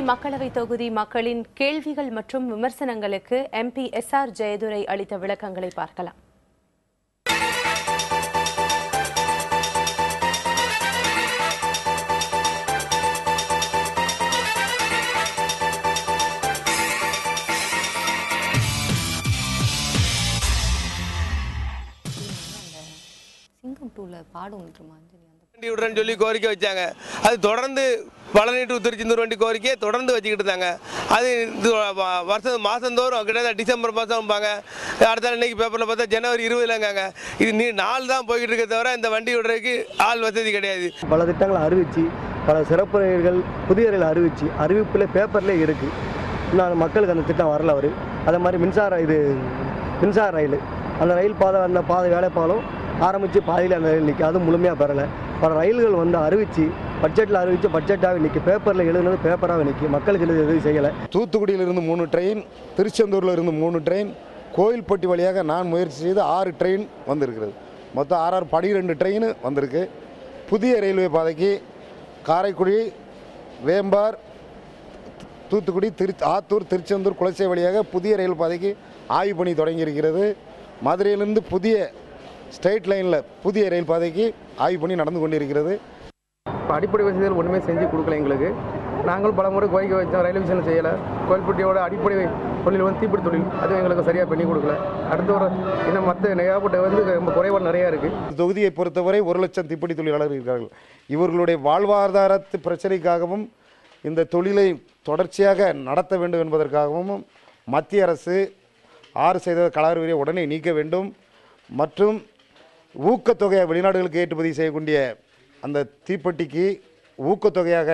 தூத்துக்குடி மக்களவைத் தொகுதி மக்களின் கேள்விகள் மற்றும் விமர்சனங்களுக்கு எம்பி எஸ் ஆர் ஜெயதுரை அளித்த விளக்கங்களை பார்க்கலாம். சிங்கம் டூல பாடும் விட்டுருமா வண்டி விடுறேன்னு சொல்லி கோரிக்கை வச்சாங்க. அது தொடர்ந்து பழனி டு திருச்செந்தூர் வண்டி கோரிக்கையை தொடர்ந்து வச்சுக்கிட்டு இருந்தாங்க அது இது வ- வருஷம் மாதந்தோறும் கிட்டத்தட்ட டிசம்பர் மாதம் பாங்க அடுத்த இன்னைக்கு பேப்பரில் பார்த்தா ஜனவரி இருபதுலங்காங்க. இது நீ நாள் தான் போய்கிட்டு இருக்க தவிர இந்த வண்டி விடுறதுக்கு ஆள் வசதி கிடையாது. பல திட்டங்களை அறிவிச்சு பல சிறப்பு ரயில்கள் புதிய ரயில் அறிவிச்சு அறிவிப்பில் பேப்பர்லேயே இருக்குது இன்னும் மக்களுக்கு அந்த திட்டம் வரல அவர். அதே மாதிரி மின்சார இது மின்சார ரயில். அந்த ரயில் பாதை அந்த பாதை வேலைப்பாலும் ஆரம்பித்து பாதியில் அந்த ரயில் நிற்கும் அதுவும் முழுமையாக பெறலை. பல ரயில்கள் வந்து அறிவித்து பட்ஜெட்டில் அறிவித்து பட்ஜெட்டாக நிற்கும் பேப்பரில் எழுதுனது பேப்பராக நிற்கும் மக்களுக்கு எழுது எதுவும் செய்யலை. தூத்துக்குடியிலிருந்து மூணு ட்ரெயின் திருச்செந்தூரில் இருந்து மூணு ட்ரெயின் கோயில்பட்டி வழியாக நான் முயற்சி செய்து ஆறு ட்ரெயின் வந்திருக்கிறது. மொத்தம் ஆறு ஆறு பனிரெண்டு ட்ரெயின் வந்திருக்கு. புதிய ரயில்வே பாதைக்கு காரைக்குடி வேம்பார் தூத்துக்குடி திரு ஆத்தூர் திருச்செந்தூர் குலசை வழியாக புதிய ரயில் பாதைக்கு ஆய்வு பணி தொடங்கியிருக்கிறது. மதுரையிலிருந்து புதிய ஸ்ட்ரெயிட் லைனில் புதிய ரயில் பாதைக்கு ஆய்வு பணி நடந்து கொண்டிருக்கிறது. இப்போ அடிப்படை வசதிகள் ஒன்றுமே செஞ்சு கொடுக்கல எங்களுக்கு. நாங்களும் பல முறை கோரிக்கை வச்சோம் ரயில்வே ஸ்டேஷன் செய்யலை. கோயில்பட்டியோட அடிப்படை தொழில் வந்து தீப்பிடி தொழில். அதுவும் எங்களுக்கு சரியாக பண்ணி கொடுக்கல. அடுத்து ஒரு இன்னும் மற்ற ஏகப்பட்ட வந்து ரொம்ப குறைபாடு நிறையா இருக்குது தொகுதியை பொறுத்தவரை ஒரு லட்சம் தீப்பெட்டி தொழிலாளர்கள் இருக்கிறார்கள். இவர்களுடைய வாழ்வாதாரத்து பிரச்சனைக்காகவும் இந்த தொழிலை தொடர்ச்சியாக நடத்த வேண்டும் என்பதற்காகவும் மத்திய அரசு ஆறு செய்த கலாறுவரியை உடனே நீக்க வேண்டும். மற்றும் ஊக்கத்தொகையை வெளிநாடுகளுக்கு ஏற்றுமதி செய்யக்கூடிய அந்த தீப்பெட்டிக்கு ஊக்கத்தொகையாக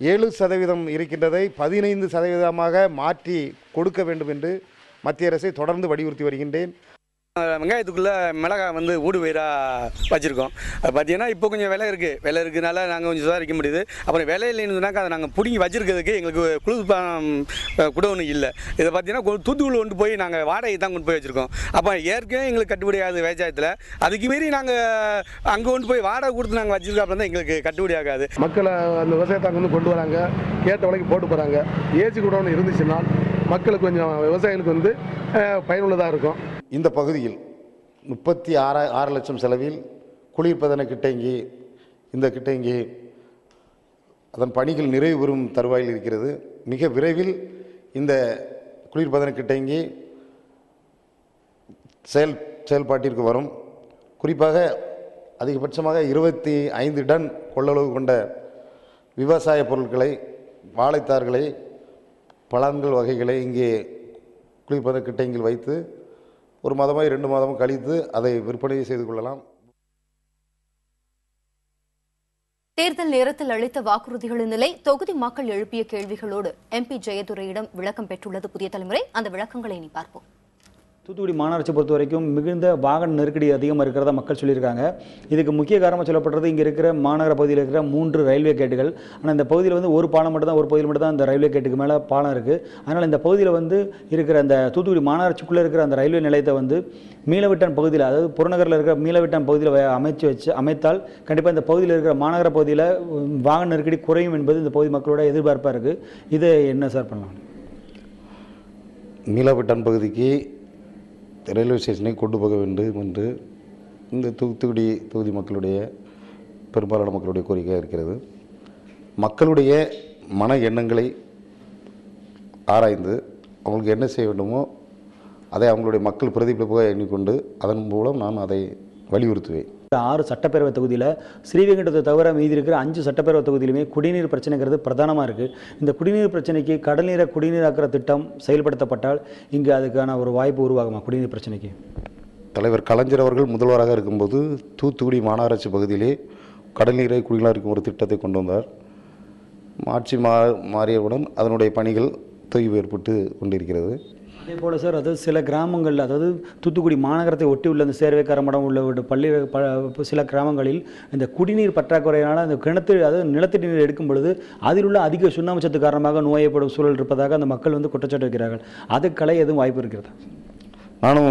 ஏழு சதவீதம் இருக்கின்றதை பதினைந்து சதவீதமாக மாற்றி கொடுக்க வேண்டும் என்று மத்திய அரசை தொடர்ந்து வலியுறுத்தி வருகின்றேன். வெங்காயத்துக்குள்ளே மிளகாய் வந்து ஊடு பயிராக வச்சுருக்கோம். அது பார்த்தீங்கன்னா இப்போ கொஞ்சம் விலை இருக்குது விலை இருக்கிறதுனால நாங்கள் கொஞ்சம் சுதாரிக்க முடியுது. அப்புறம் விலை இல்லைன்னுனாக்கா அதை நாங்கள் பிடுங்கி வச்சுருக்கிறதுக்கு எங்களுக்கு குளிர்பானம் கூட ஒன்றும் இல்லை. இதை பார்த்தீங்கன்னா கொ- கொண்டு போய் நாங்கள் வாடகை தான் கொண்டு போய் வச்சுருக்கோம். அப்போ ஏற்கனவே எங்களுக்கு கட்டுப்படியாது விவசாயத்தில். அதுக்கு மீறி நாங்கள் அங்கே கொண்டு போய் வாடகை கொடுத்து நாங்கள் வச்சுருக்கோம் அப்புறம் தான் எங்களுக்கு கட்டுப்படி ஆகாது. மக்களை அந்த விவசாயத்தை வந்து கொண்டு வராங்க. கேட்ட விலைக்கு போட்டு போகிறாங்க ஏசி கூட ஒன்று இருந்துச்சுன்னா மக்களுக்கு கொஞ்சம் விவசாயிகளுக்கு வந்து பயனுள்ளதாக இருக்கும். இந்த பகுதியில் முப்பத்தி ஆறா ஆறு லட்சம் செலவில் குளிர்பதன கிட்டங்கி இந்த கிட்டங்கி அதன் பணிகள் நிறைவு பெறும் தருவாயில் இருக்கிறது. மிக விரைவில் இந்த குளிர்பதன கிட்டங்கி செயல் செயல்பாட்டிற்கு வரும். குறிப்பாக அதிகபட்சமாக இருபத்தி ஐந்து டன் கொள்ளளவு கொண்ட விவசாய பொருட்களை வாழைத்தார்களை பழங்கள் வகைகளை இங்கே குளிர்பத வைத்து ஒரு மாதமாக இரண்டு மாதமும் கழித்து அதை விற்பனை செய்து கொள்ளலாம். தேர்தல் நேரத்தில் அளித்த வாக்குறுதிகளின் நிலை தொகுதி மக்கள் எழுப்பிய கேள்விகளோடு எம்பி ஜெயதுரையிடம் விளக்கம் பெற்றுள்ளது புதிய தலைமுறை. அந்த விளக்கங்களை இனி பார்ப்போம். தூத்துக்குடி மாநகராட்சி பொறுத்த வரைக்கும் மிகுந்த வாகன நெருக்கடி அதிகமாக இருக்கிறதா மக்கள் சொல்லியிருக்காங்க. இதுக்கு முக்கிய காரணமாக சொல்லப்படுறது இங்கே இருக்கிற மாநகர பகுதியில் இருக்கிற மூன்று ரயில்வே கேட்டுகள். ஆனால் இந்த பகுதியில் வந்து ஒரு பாலம் மட்டும் தான் ஒரு பகுதியில் மட்டும் தான் அந்த ரயில்வே கேட்டுக்கு மேலே பாலம் இருக்குது அதனால் இந்த பகுதியில் வந்து இருக்கிற அந்த தூத்துக்குடி மாநகராட்சிக்குள்ளே இருக்கிற அந்த ரயில்வே நிலையத்தை வந்து மீளவிட்டான் பகுதியில் அதாவது புறநகரில் இருக்கிற மீளவிட்டான் பகுதியில் அமைச்சு வச்சு அமைத்தால் கண்டிப்பாக இந்த பகுதியில் இருக்கிற மாநகர பகுதியில் வாகன நெருக்கடி குறையும் என்பது இந்த பகுதி மக்களோட எதிர்பார்ப்பாக இருக்குது இதை என்ன சார் பண்ணலாம்? மீளவிட்டான் பகுதிக்கு ரயில்வே ஸ்டேஷனை கொண்டு போக வேண்டும் என்று இந்த தூத்துக்குடி தொகுதி மக்களுடைய பெரும்பாலான மக்களுடைய கோரிக்கையாக இருக்கிறது. மக்களுடைய மன எண்ணங்களை ஆராய்ந்து அவங்களுக்கு என்ன செய்ய வேண்டுமோ அதை அவங்களுடைய மக்கள் பிரதிபலிப்பாக எண்ணிக்கொண்டு அதன் மூலம் நான் அதை வலியுறுத்துவேன். ஆறு சட்டப்பேரவை தொகுதியில் ஸ்ரீவைகுண்டத்தை தவிர மீதி இருக்கிற அஞ்சு சட்டப்பேரவை தொகுதியிலுமே குடிநீர் பிரச்சனைங்கிறது பிரதானமாக இருக்குது இந்த குடிநீர் பிரச்சனைக்கு கடல் நீரை குடிநீராக்குற திட்டம் செயல்படுத்தப்பட்டால் இங்கே அதுக்கான ஒரு வாய்ப்பு உருவாகுமா குடிநீர் பிரச்சனைக்கு? தலைவர் கலைஞர் அவர்கள் முதல்வராக இருக்கும்போது தூத்துக்குடி மாநகராட்சி பகுதியிலே கடல் நீரை குடிநீராக்கும் ஒரு திட்டத்தை கொண்டு வந்தார். ஆட்சி மா மாறியவுடன் அதனுடைய பணிகள் தொய்வு ஏற்பட்டு கொண்டிருக்கிறது. அதே போல் சார் அதாவது சில கிராமங்களில் அதாவது தூத்துக்குடி மாநகரத்தை ஒட்டி உள்ள அந்த சேர்வைக்கார மடம் உள்ள பள்ளி ப சில கிராமங்களில் இந்த குடிநீர் பற்றாக்குறையினால் அந்த கிணத்து அதாவது நிலத்தடி நீர் எடுக்கும் பொழுது அதில் உள்ள அதிக சுண்ணாமச்சத்து காரணமாக நோயப்படும் சூழல் இருப்பதாக அந்த மக்கள் வந்து குற்றச்சாட்டு வைக்கிறார்கள். கலை எதுவும் வாய்ப்பு இருக்கிறதா? நானும்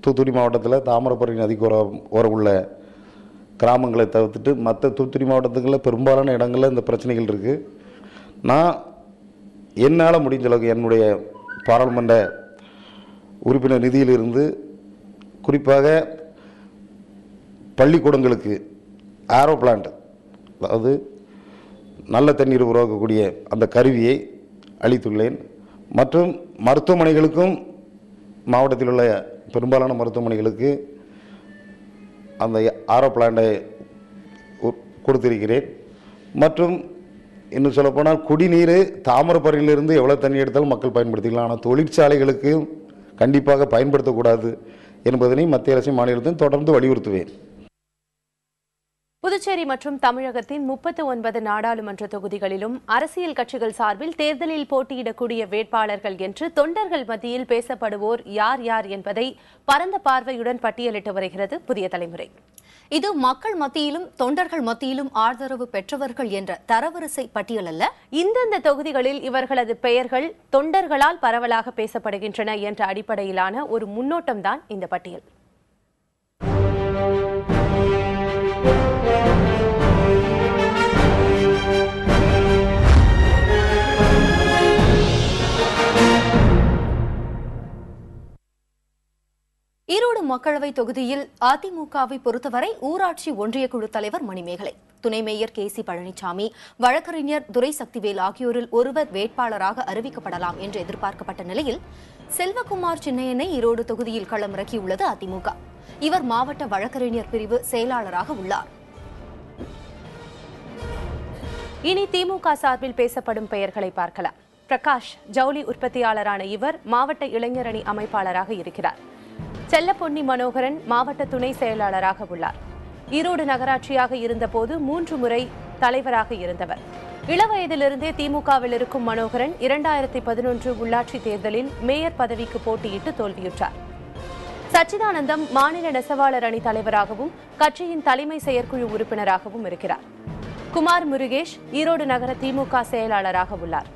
தூத்துக்குடி மாவட்டத்தில் தாமிரபரணி நதிக்கு ஓரம் உள்ள கிராமங்களை தவிர்த்துட்டு மற்ற தூத்துக்குடி மாவட்டத்துகளில் பெரும்பாலான இடங்களில் இந்த பிரச்சனைகள் இருக்குது நான் என்னால் முடிஞ்ச அளவுக்கு என்னுடைய பாராளுமன்ற உறுப்பினர் நிதியிலிருந்து குறிப்பாக பள்ளிக்கூடங்களுக்கு ஆரோ பிளான்ட் அதாவது நல்ல தண்ணீர் உருவாக்கக்கூடிய அந்த கருவியை அளித்துள்ளேன். மற்றும் மருத்துவமனைகளுக்கும் மாவட்டத்தில் உள்ள பெரும்பாலான மருத்துவமனைகளுக்கு அந்த ஆரோ பிளான்டை கொடுத்திருக்கிறேன். மற்றும் இன்னும் சொல்லப்போனால் குடிநீர் தாமிரபரணியிலிருந்து எவ்வளோ தண்ணி எடுத்தாலும் மக்கள் பயன்படுத்திக்கலாம். ஆனால் தொழிற்சாலைகளுக்கு கண்டிப்பாக பயன்படுத்தக்கூடாது என்பதனை மத்திய அரசு மாநிலத்தையும் தொடர்ந்து வலியுறுத்துவேன். புதுச்சேரி மற்றும் தமிழகத்தின் முப்பத்து ஒன்பது நாடாளுமன்ற தொகுதிகளிலும் அரசியல் கட்சிகள் சார்பில் தேர்தலில் போட்டியிடக்கூடிய வேட்பாளர்கள் என்று தொண்டர்கள் மத்தியில் பேசப்படுவோர் யார் யார் என்பதை பரந்த பார்வையுடன் பட்டியலிட்டு வருகிறது புதிய தலைமுறை. இது மக்கள் மத்தியிலும் தொண்டர்கள் மத்தியிலும் ஆதரவு பெற்றவர்கள் என்ற தரவரிசை பட்டியல் அல்ல. இந்தந்த தொகுதிகளில் இவர்களது பெயர்கள் தொண்டர்களால் பரவலாக பேசப்படுகின்றன என்ற அடிப்படையிலான ஒரு முன்னோட்டம்தான் இந்த பட்டியல். ஈரோடு மக்களவை தொகுதியில் அதிமுகவை பொறுத்தவரை ஊராட்சி ஒன்றிய குழு தலைவர் மணிமேகலை துணை மேயர் கே சி பழனிசாமி வழக்கறிஞர் துரை சக்திவேல் ஆகியோரில் ஒருவர் வேட்பாளராக அறிவிக்கப்படலாம் என்று எதிர்பார்க்கப்பட்ட நிலையில் செல்வகுமார் சின்னையனை ஈரோடு தொகுதியில் களமிறக்கியுள்ளது அதிமுக. இவர் மாவட்ட வழக்கறிஞர் பிரிவு செயலாளராக உள்ளார். இனி திமுக சார்பில் பேசப்படும் பெயர்களை பார்க்கலாம். பிரகாஷ் ஜவுளி உற்பத்தியாளரான இவர் மாவட்ட இளைஞரணி அமைப்பாளராக இருக்கிறார். செல்லப்பொன்னி மனோகரன் மாவட்ட துணை செயலாளராக உள்ளார். ஈரோடு நகராட்சியாக இருந்தபோது மூன்று முறை தலைவராக இருந்தவர். இளவயதிலிருந்தே திமுகவில் இருக்கும் மனோகரன் இரண்டாயிரத்தி பதினொன்று உள்ளாட்சி தேர்தலில் மேயர் பதவிக்கு போட்டியிட்டு தோல்வியுற்றார். சச்சிதானந்தம் மாநில நெசவாளர் அணி தலைவராகவும் கட்சியின் தலைமை செயற்குழு உறுப்பினராகவும் இருக்கிறார். குமார் முருகேஷ் ஈரோடு நகர திமுக செயலாளராக உள்ளார்.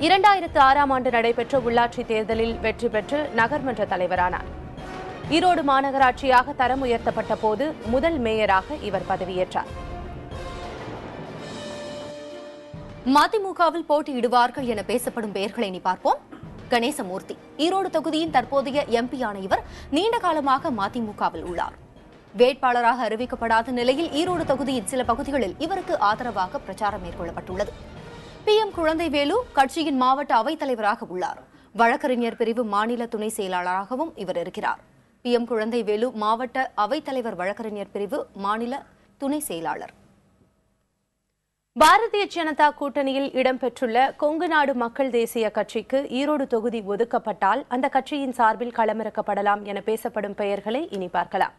இரண்டாயிரத்து ஆறாம் ஆண்டு நடைபெற்ற உள்ளாட்சி தேர்தலில் வெற்றி பெற்று நகர்மன்ற தலைவரானார். ஈரோடு மாநகராட்சியாக தரம் உயர்த்தப்பட்ட போது முதல் மேயராக இவர் பதவியேற்றார். மதிமுகவில் போட்டியிடுவார்கள் என பேசப்படும் பெயர்களை இனி பார்ப்போம். கணேசமூர்த்தி ஈரோடு தொகுதியின் தற்போதைய எம்பியான இவர் நீண்ட காலமாக மதிமுகவில் உள்ளார். வேட்பாளராக அறிவிக்கப்படாத நிலையில் ஈரோடு தொகுதியின் சில பகுதிகளில் இவருக்கு ஆதரவாக பிரச்சாரம் மேற்கொள்ளப்பட்டுள்ளது. பி எம் குழந்தைவேலு கட்சியின் மாவட்ட அவைத் தலைவராக உள்ளார். வழக்கறிஞர் பிரிவு மாநில துணை செயலாளராகவும் இவர் இருக்கிறார். பி எம் குழந்தைவேலு மாவட்ட அவைத்தலைவர் வழக்கறிஞர் பிரிவு மாநில துணை செயலாளர். பாரதிய ஜனதா கூட்டணியில் இடம்பெற்றுள்ள கொங்கு நாடு மக்கள் தேசிய கட்சிக்கு ஈரோடு தொகுதி ஒதுக்கப்பட்டால் அந்த கட்சியின் சார்பில் களமிறக்கப்படலாம் என பேசப்படும் பெயர்களை இனி பார்க்கலாம்.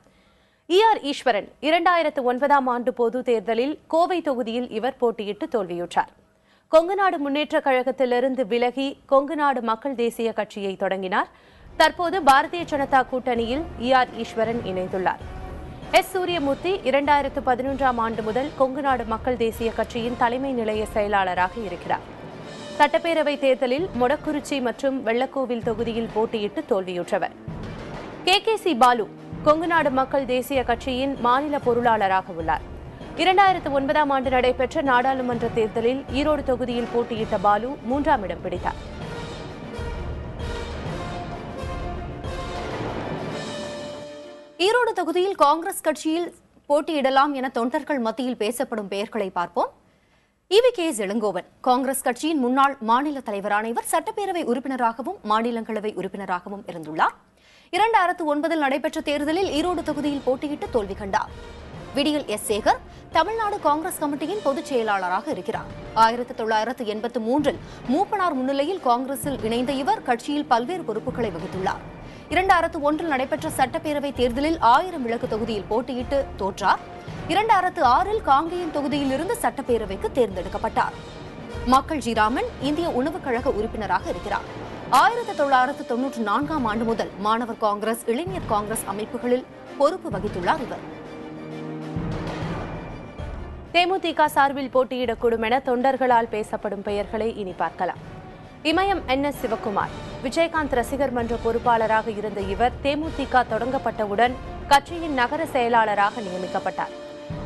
இ ஆர் ஈஸ்வரன் இரண்டாயிரத்து ஒன்பதாம் ஆண்டு பொது தேர்தலில் கோவை தொகுதியில் இவர் போட்டியிட்டு தோல்வியுற்றார். கொங்கு நாடு முன்னேற்றக் கழகத்திலிருந்து விலகி கொங்கு நாடு மக்கள் தேசிய கட்சியை தொடங்கினார். தற்போது பாரதிய ஜனதா கூட்டணியில் இ ஆர் ஈஸ்வரன் இணைந்துள்ளார். எஸ் சூரியமூர்த்தி இரண்டாயிரத்து பதினொன்றாம் ஆண்டு முதல் கொங்கு நாடு மக்கள் தேசிய கட்சியின் தலைமை நிலைய செயலாளராக இருக்கிறார். சட்டப்பேரவை தேர்தலில் மொடக்குறிச்சி மற்றும் வெள்ளக்கோவில் தொகுதியில் போட்டியிட்டு தோல்வியுற்றவர். K K C Balu Kongu Nadu Makkal Desiya கட்சியின் மாநில பொருளாளராக உள்ளார். இரண்டாயிரத்து ஒன்பதாம் ஆண்டு நடைபெற்ற நாடாளுமன்ற தேர்தலில் ஈரோடு தொகுதியில் போட்டியிட்ட பாலு மூன்றாம் இடம் பிடித்தார். ஈரோடு தொகுதியில் காங்கிரஸ் கட்சியில் போட்டியிடலாம் என தொண்டர்கள் மத்தியில் பேசப்படும் பெயர்களை பார்ப்போம். இவி கே இளங்கோவன் காங்கிரஸ் கட்சியின் முன்னாள் மாநில தலைவரான இவர் சட்டப்பேரவை உறுப்பினராகவும் மாநிலங்களவை உறுப்பினராகவும் இருந்துள்ளார். இரண்டாயிரத்து ஒன்பதில் நடைபெற்ற தேர்தலில் ஈரோடு தொகுதியில் போட்டியிட்டு தோல்வி கண்டார். விடியல் எஸ் சேகர் தமிழ்நாடு காங்கிரஸ் கமிட்டியின் பொதுச் செயலாளராக இருக்கிறார். ஆயிரத்தி தொள்ளாயிரத்து எண்பத்து மூன்றில் மூப்பனார் முன்னிலையில் காங்கிரஸில் இணைந்த இவர் கட்சியில் பல்வேறு பொறுப்புகளை வகித்துள்ளார். இரண்டாயிரத்து ஒன்றில் நடைபெற்ற சட்டப்பேரவை தேர்தலில் ஆயிரம் விளக்கு தொகுதியில் போட்டியிட்டு தோற்றார். இரண்டாயிரத்து ஆறில் காங்கேயம் தொகுதியில் இருந்து சட்டப்பேரவைக்கு தேர்ந்தெடுக்கப்பட்டார். மக்கள் ஜிராமன் இந்திய உணவுக் கழக உறுப்பினராக இருக்கிறார். ஆயிரத்தி தொள்ளாயிரத்து தொன்னூற்றி நான்காம் ஆண்டு முதல் மாணவர் காங்கிரஸ் இளைஞர் காங்கிரஸ் அமைப்புகளில் பொறுப்பு வகித்துள்ளார் இவர். தேமுதிக சார்பில் போட்டியிடக்கூடும் என தொண்டர்களால் பேசப்படும் பெயர்களை இனி பார்க்கலாம். Imayam N S Sivakumar. Vijayakanth ரசிகர் மன்ற பொறுப்பாளராக இருந்த இவர் தேமுதிக தொடங்கப்பட்டவுடன் கட்சியின் நகர செயலாளராக நியமிக்கப்பட்டார்.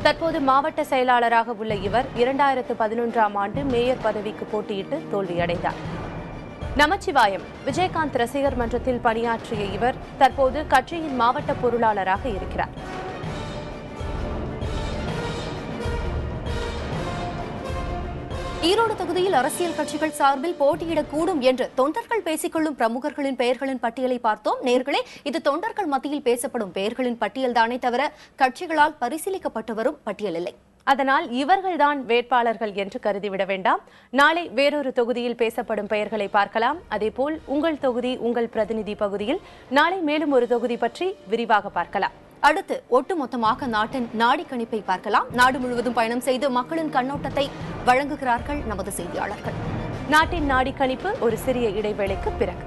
தற்போது மாவட்ட செயலாளராக உள்ள இவர் இரண்டாயிரத்து பதினொன்றாம் ஆண்டு மேயர் பதவிக்கு போட்டியிட்டு தோல்வியடைந்தார். நமச்சிவாயம் விஜயகாந்த் ரசிகர் மன்றத்தில் பணியாற்றிய இவர் தற்போது கட்சியின் மாவட்ட பொருளாளராக இருக்கிறார். ஈரோடு தொகுதியில் அரசியல் கட்சிகள் சார்பில் போட்டியிடக்கூடும் என்று தொண்டர்கள் பேசிக்கொள்ளும் பிரமுகர்களின் பெயர்களின் பட்டியலை பார்த்தோம். நேர்களே இது தொண்டர்கள் மத்தியில் பேசப்படும் பெயர்களின் பட்டியல்தானே தவிர கட்சிகளால் பரிசீலிக்கப்பட்டு வரும் பட்டியல் இல்லை. அதனால் இவர்கள்தான் வேட்பாளர்கள் என்று கருதிவிட வேண்டாம். நாளை வேறொரு தொகுதியில் பேசப்படும் பெயர்களை பார்க்கலாம். அதேபோல் உங்கள் தொகுதி உங்கள் பிரதிநிதி பகுதியில். நாளை மேலும் ஒரு தொகுதி பற்றி விரிவாக பார்க்கலாம். அடுத்து ஒட்டுமொத்தமாக நாட்டின் நாடி கணிப்பை பார்க்கலாம். நாடு முழுவதும் பயணம் செய்து மக்களின் கண்ணோட்டத்தை வழங்குகிறார்கள் நமது செய்தியாளர்கள். நாட்டின் நாடி கணிப்பு ஒரு சிறிய இடைவேளைக்கு பிறகு.